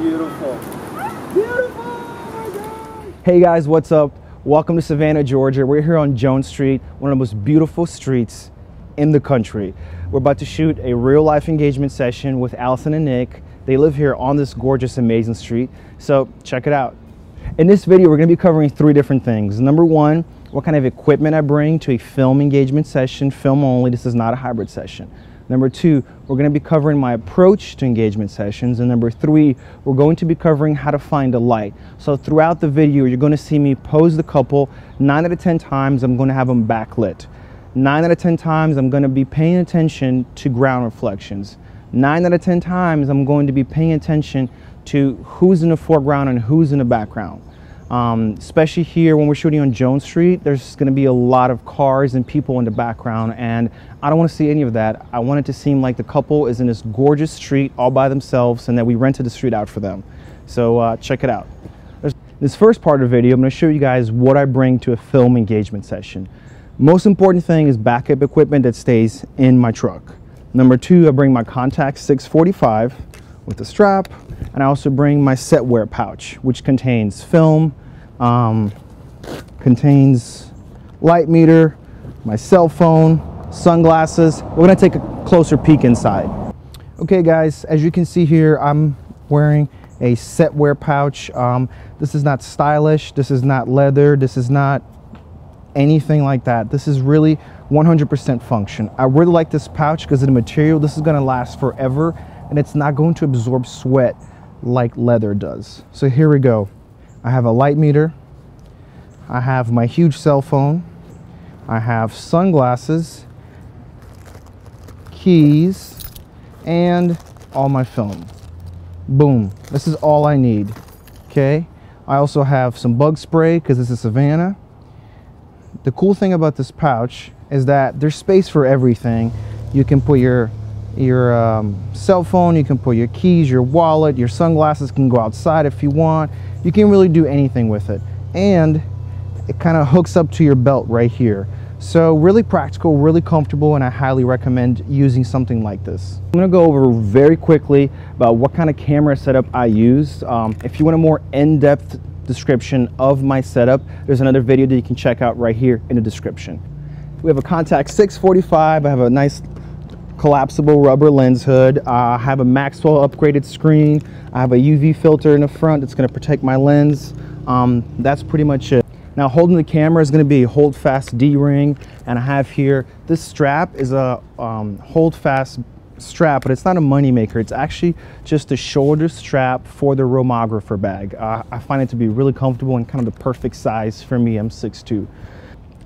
Beautiful. Beautiful. Hey guys, what's up? Welcome to Savannah, Georgia. We're here on Jones Street, one of the most beautiful streets in the country. We're about to shoot a real life engagement session with Allison and Nick. They live here on this gorgeous, amazing street. So check it out. In this video, we're gonna be covering three different things. Number one, what kind of equipment I bring to a film engagement session, film only. This is not a hybrid session. Number two, we're going to be covering my approach to engagement sessions. And number three, we're going to be covering how to find a light. So throughout the video, you're going to see me pose the couple. Nine out of 10 times, I'm going to have them backlit. Nine out of 10 times, I'm going to be paying attention to ground reflections. Nine out of 10 times, I'm going to be paying attention to who's in the foreground and who's in the background. Um, especially here when we're shooting on Jones Street, there's going to be a lot of cars and people in the background, and I don't want to see any of that. I want it to seem like the couple is in this gorgeous street all by themselves and that we rented the street out for them. So uh, check it out. There's, this first part of the video, I'm to show you guys what I bring to a film engagement session. Most important thing is backup equipment that stays in my truck. Number two, I bring my Contax 645 with the strap, and I also bring my Setwear pouch, which contains film, um, contains light meter, my cell phone, sunglasses. We're gonna take a closer peek inside. Okay guys, as you can see here, I'm wearing a Setwear pouch. Um, this is not stylish, this is not leather, this is not anything like that. This is really 100% function. I really like this pouch because of the material. This is gonna last forever and it's not going to absorb sweat like leather does. So here we go. I have a light meter. I have my huge cell phone. I have sunglasses, keys, and all my film. Boom. This is all I need. Okay. I also have some bug spray because this is Savannah. The cool thing about this pouch is that there's space for everything. You can put your your um, cell phone, you can put your keys, your wallet, your sunglasses can go outside if you want. You can really do anything with it. And it kind of hooks up to your belt right here. So really practical, really comfortable, and I highly recommend using something like this. I'm gonna go over very quickly about what kind of camera setup I use. Um, if you want a more in-depth description of my setup, there's another video that you can check out right here in the description. We have a Contax 645. I have a nice collapsible rubber lens hood. Uh, I have a Maxwell upgraded screen. I have a UV filter in the front that's going to protect my lens. Um, that's pretty much it. Now holding the camera is going to be HoldFast D-ring and I have here this strap is a um, HoldFast strap but it's not a money maker it's actually just a shoulder strap for the Roamographer bag. Uh, I find it to be really comfortable and kind of the perfect size for me. I'm 6'2".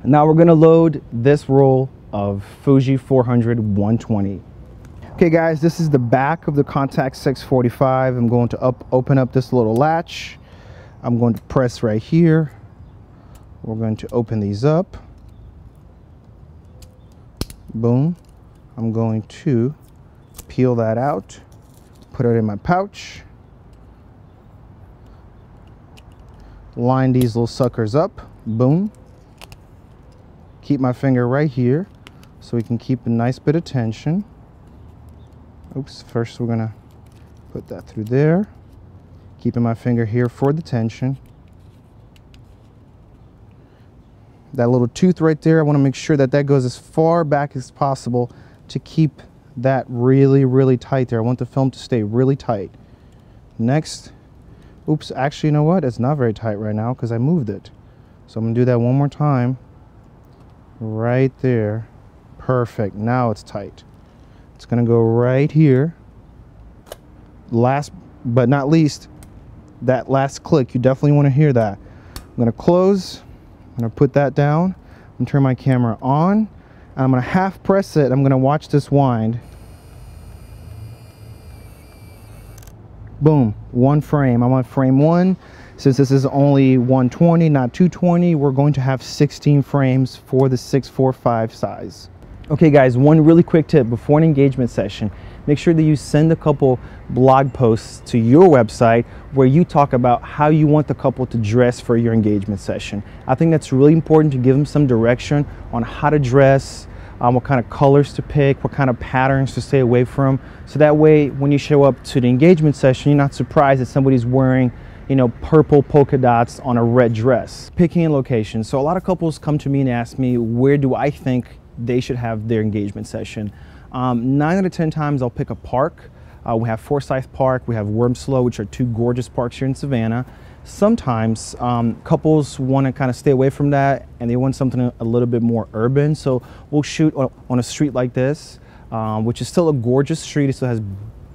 Now we're going to load this roll of Fuji 400 120. Okay guys, this is the back of the Contax 645. I'm going to up, open up this little latch. I'm going to press right here. We're going to open these up. Boom. I'm going to peel that out, put it in my pouch. Line these little suckers up. Boom. Keep my finger right here so we can keep a nice bit of tension. Oops, first we're gonna put that through there. Keeping my finger here for the tension. That little tooth right there, I wanna make sure that that goes as far back as possible to keep that really, really tight there. I want the film to stay really tight. Next, oops, actually, you know what? It's not very tight right now because I moved it. So I'm gonna do that one more time. Right there. Perfect. Now it's tight. It's to go right here. Last but not least, that last click, you definitely want to hear that. I'm to close. I'm to put that down. To turn my camera on. I'm to half press it. I'm to watch this wind. Boom. One frame. I'm on frame one. Since this is only 120, not 220, we're going to have 16 frames for the 645 size. Okay guys, one really quick tip before an engagement session, make sure that you send a couple blog posts to your website where you talk about how you want the couple to dress for your engagement session. I think that's really important to give them some direction on how to dress, um, what kind of colors to pick, what kind of patterns to stay away from. So that way, when you show up to the engagement session, you're not surprised that somebody's wearing you know, purple polka dots on a red dress. Picking a location. So a lot of couples come to me and ask me, where do I think they should have their engagement session? Um, nine out of 10 times I'll pick a park. Uh, we have Forsyth Park, we have Wormsloe, which are two gorgeous parks here in Savannah. Sometimes um, couples want to kind of stay away from that and they want something a little bit more urban. So we'll shoot on, on a street like this, um, which is still a gorgeous street. It still has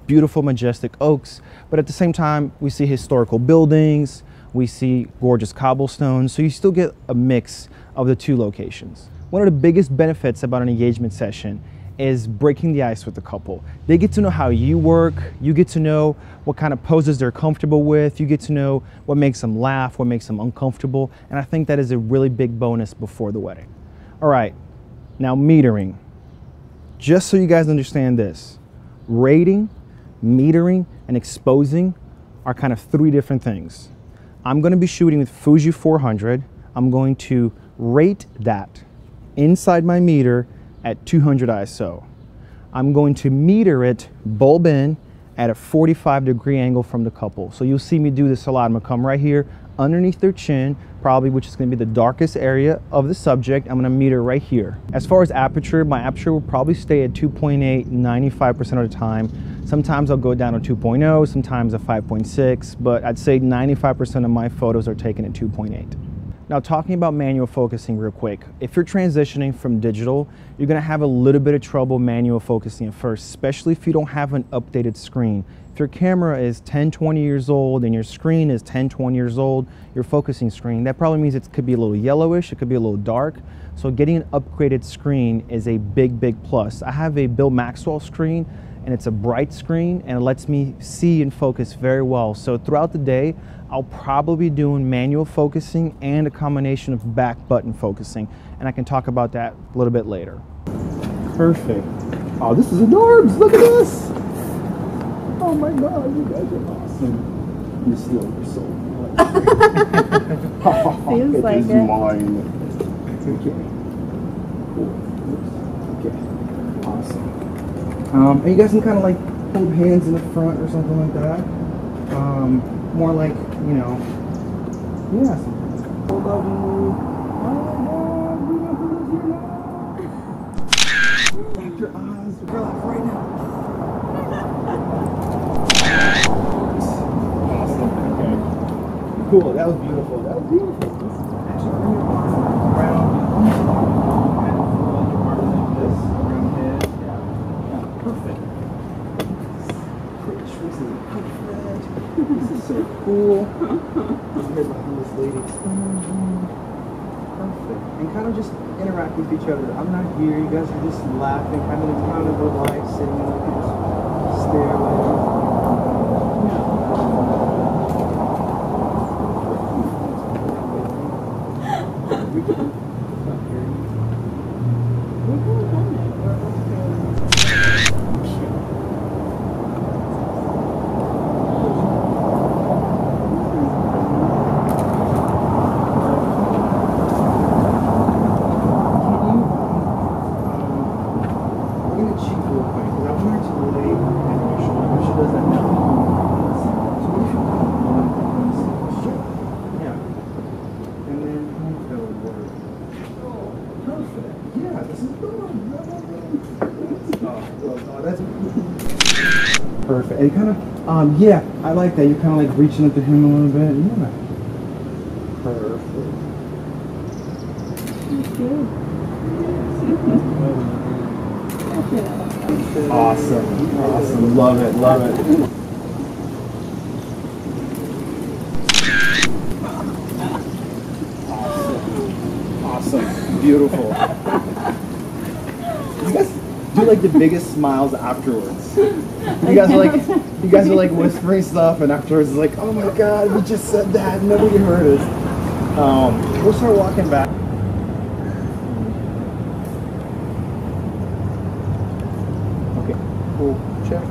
beautiful, majestic oaks, but at the same time, we see historical buildings, we see gorgeous cobblestones, so you still get a mix of the two locations. One of the biggest benefits about an engagement session is breaking the ice with the couple. They get to know how you work, you get to know what kind of poses they're comfortable with, you get to know what makes them laugh, what makes them uncomfortable, and I think that is a really big bonus before the wedding. All right, now metering. Just so you guys understand this, rating, metering, and exposing are kind of three different things. I'm gonna be shooting with Fuji 400. I'm going to rate that inside my meter at 200 ISO. I'm going to meter it bulb in at a 45 degree angle from the couple. So you'll see me do this a lot. I'm gonna come right here underneath their chin, probably which is gonna be the darkest area of the subject. I'm gonna meter right here. As far as aperture, my aperture will probably stay at 2.8 95% of the time. Sometimes I'll go down to 2.0, sometimes a 5.6, but I'd say 95% of my photos are taken at 2.8. Now talking about manual focusing real quick, if you're transitioning from digital, you're gonna have a little bit of trouble manual focusing at first, especially if you don't have an updated screen. If your camera is 10, 20 years old and your screen is 10, 20 years old, your focusing screen, that probably means it could be a little yellowish, it could be a little dark. So getting an upgraded screen is a big, big plus. I have a Bill Maxwell screen and it's a bright screen and it lets me see and focus very well. So throughout the day, I'll probably be doing manual focusing and a combination of back button focusing. And I can talk about that a little bit later. Perfect. Oh, this is adorbs. Look at this. Oh my God, you guys are awesome. You're stealing your soul. Seems it like is it. mine. Okay. Cool. Oops. Okay. Awesome. Um, and you guys can kind of like hold hands in the front or something like that. Um, more like, you know, yeah. some- Hold up. Wrap your right now. Cool. That was beautiful. That was beautiful. Actually, bring your arm around and fold your arm like this around his. Yeah. Yeah. Perfect. Pretty sure this is a good This is so cool. Just hear behind this lady. Perfect. And kind of just interact with each other. I'm not here. You guys are just laughing, kind of kind of relaxing. life, sitting just stare away. I'm gonna cheat real quick because I want her to lay on your shoulder. She does that now. So what if you come on straight? Yeah. And then that would work. Perfect. Yeah, this is good. Oh, oh, that's perfect. And kind of, um, yeah, I like that. You're kind of like reaching up to him a little bit. Yeah. Perfect. Awesome. Awesome. Love it. Love it. Awesome. Awesome. Beautiful. Do like the biggest smiles afterwards. You guys are like you guys are like whispering stuff and afterwards it's like, oh my god, we just said that, nobody heard us. Um, we'll start walking back. Okay, cool. Check.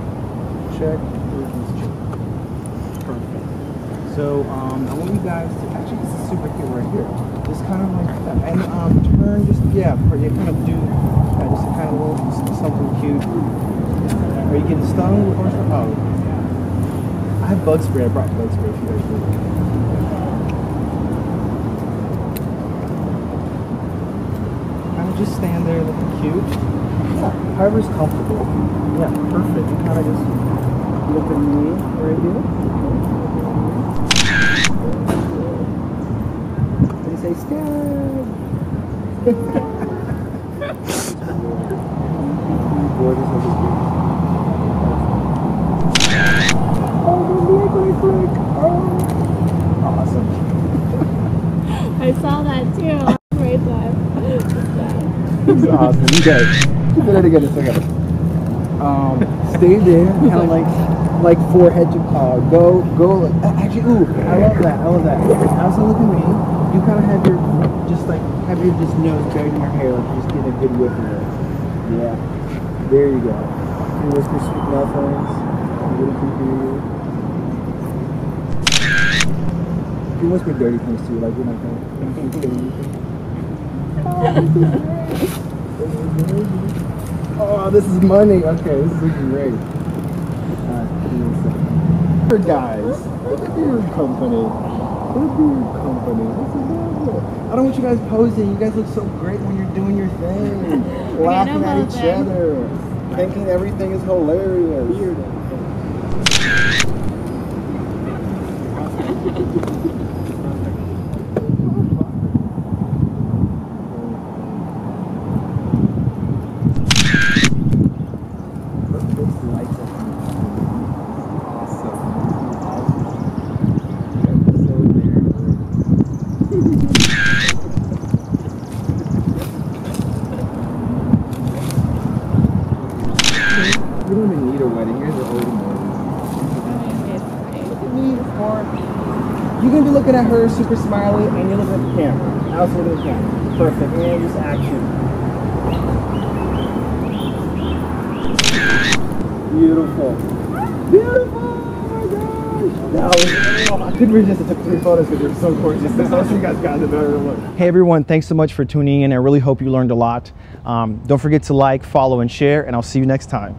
Check. Everything's check. Perfect. Um, I want you guys to actually this is super cute right here. Just kind of like that. And um, turn just, yeah, you kind of do, yeah, just kind of little, something cute. Are you getting stung or? Oh. I have bug spray. I brought bug spray if you guys of just stand there looking cute. Yeah, however's comfortable. Yeah, perfect. You kind of just look at me right here. They say scared. Gorgeous of the Oh, awesome. I saw that too. Right there. This awesome. You guys, do that again a second. Um, stay there, kind of like, like forehead to uh, go, go. Like, actually, ooh, I love that. I love that. Also, look at me. You kind of have your, just like, have your just nose buried in your hair, like you're just getting a good whiff of it. Yeah. There you go. You whisper sweet nothings. Little creepy. You can whisper dirty things too, like you're not going. Oh, this is money. Okay, this is looking great. Alright, give me a second. Guys, look at your company. At your company. This is adorable. I don't want you guys posing. You guys look so great when you're doing your thing. Laughing at each them. other. Thinking everything is hilarious. You don't even need a wedding. Here's an old wedding. You're gonna be looking at her super smiley and you're looking at the camera. I was looking at the camera. Perfect. And just action. Beautiful. Beautiful! Oh I couldn't resist. I took three photos because you're so gorgeous. You guys got, the better it looked. Hey everyone, thanks so much for tuning in. I really hope you learned a lot. Um, don't forget to like, follow, and share, and I'll see you next time.